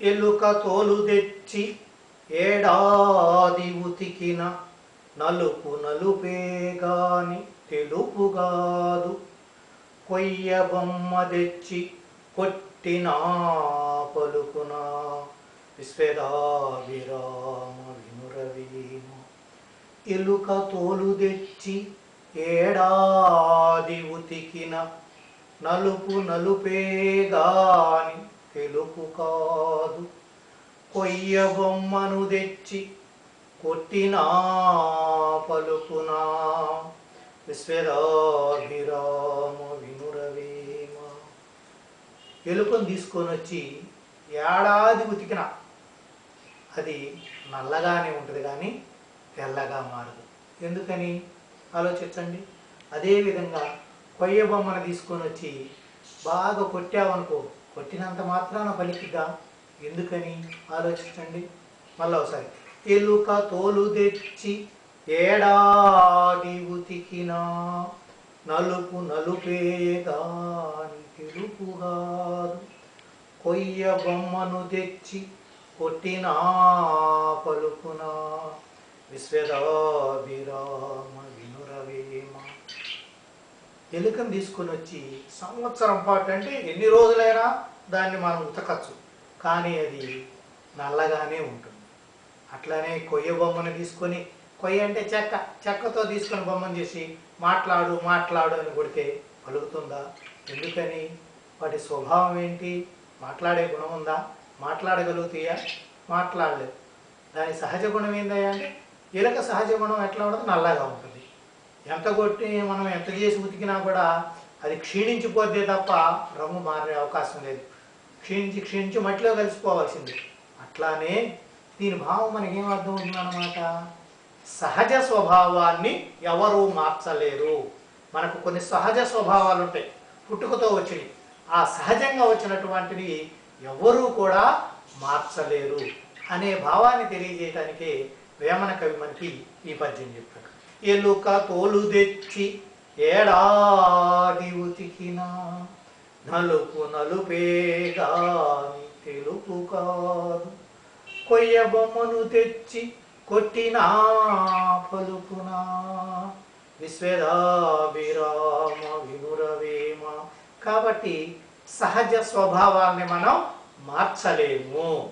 ఎలుక తోలు తెచ్చి ఏడాది ఉతికిన నలుపు నలుపే గాని తెలుపుగాదు. కొయ్య బొమ్మ తెచ్చి కొట్టినా పలుకున విశ్వదాభిరామ వినురవీమ. ఎలుక తోలు తెచ్చి ఏడాది ఉతికిన నలుపు నలుపే గాని కొరకు కాదు. కొయ్య బొమ్మను తెచ్చి కొట్టినా పలుకునా. విశ్వరాభిరామ వినురవేమ. ఎలుకను తీసుకొని వచ్చి ఏడాది ఉతికిన. అది నల్లగానే ఉంటుంది కానీ తెల్లగా మారదు. ఎందుకని? ఆలోచించండి. అదేవిధంగా కొయ్య బొమ్మను తీసుకొని వచ్చి బాగా కొట్టావనుకో కొట్టినంత మాత్రాన పలికిగా ఎందుకని? ఆలోచించండి. మళ్ళీ ఒకసారి. ఎలుక తోలు తెచ్చి ఏడాది ఉతికిన నలుపు నలుపేదాని తెలుపు కాదు కొయ్య బొమ్మను తెచ్చి కొట్టినా పలుకునా విశ్వదాభిరామ ఎలుకను తీసుకొని వచ్చి సంవత్సరం పాటు అంటే ఎన్ని రోజులైనా దాన్ని మనం ఉతకచ్చు. కానీ అది నల్లగానే ఉంటుంది. అట్లానే కొయ్య బొమ్మను తీసుకొని కొయ్య అంటే చెక్క చెక్కతో తీసుకొని బొమ్మను చేసి మాట్లాడు మాట్లాడు అని కొడితే పలుకుతుందా? ఎందుకని? వాటి స్వభావం ఏంటి? మాట్లాడే గుణం ఉందా? మాట్లాడగలుగుతాయా? మాట్లాడలేదు. దాని సహజ గుణం ఏందయ్యా అంటే ఎలుక సహజ గుణం ఎట్లా ఉండదు నల్లగా ఉంటుంది. ఎంత కొట్టి మనం ఎంత చేసి ఉతికినా కూడా అది క్షీణించిపోతే తప్ప రంగు మారే అవకాశం లేదు. క్షీణించి క్షీణించి మట్టిలో కలిసిపోవాల్సింది. అట్లానే దీని భావం మనకేం అర్థమవుతుందన్నమాట సహజ స్వభావాన్ని ఎవరు మార్చలేరు. మనకు కొన్ని సహజ స్వభావాలు ఉంటాయి. పుట్టుకతో వచ్చినవి. ఆ సహజంగా వచ్చినటువంటివి ఎవరూ కూడా మార్చలేరు అనే భావాన్ని తెలియజేయటానికి వేమన కవి మనకి ఈ పద్యం చెప్పాడు ఎలుక తోలు తెచ్చి ఏడాది ఉతికిన నలుపు నలుపేగాని తెలుపు కాదు. కొయ్య బొమ్మను తెచ్చి కొట్టినా పలుకునా విశ్వేదాభిరామ వినురవేమ కాబట్టి సహజ స్వభావాన్ని మనం మార్చలేము.